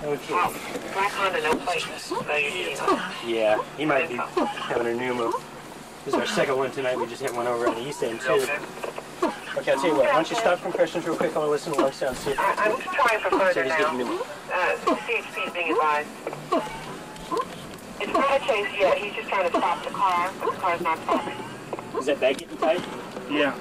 Black no plate. Yeah, he might be having a pneumo. This is our second one tonight. We just hit one over on the east end, too. Okay, I'll tell you what. Why don't you stop compressions real quick? I want to listen to one sound. See if I, I'm trying for further now. getting. Uh, CHP is being advised. It's not a chase yet. He's just trying to stop the car. but The car's not stopping. Is that bag getting tight? Yeah.